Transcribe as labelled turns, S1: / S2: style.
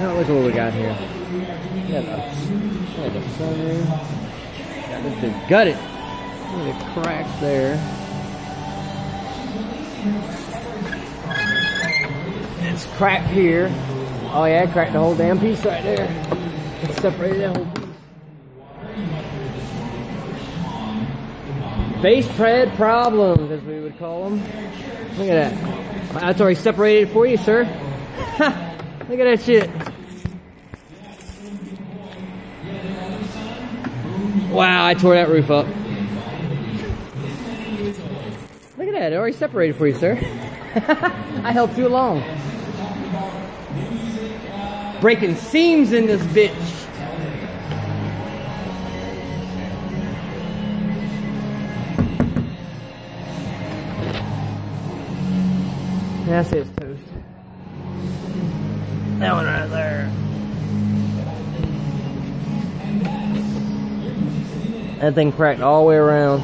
S1: Now look at what we got here. Got the, got the. Got this big gutted. Look at the cracks there. It's cracked here. Oh yeah, it cracked the whole damn piece right there. It separated that whole piece. Base pred problems, as we would call them. Look at that. That's already separated for you, sir. Look at that shit. Wow, I tore that roof up. Look at that, it already separated for you, sir. I helped you along. Breaking seams in this bitch. That's it's toast. That one right there. That thing cracked all the way around.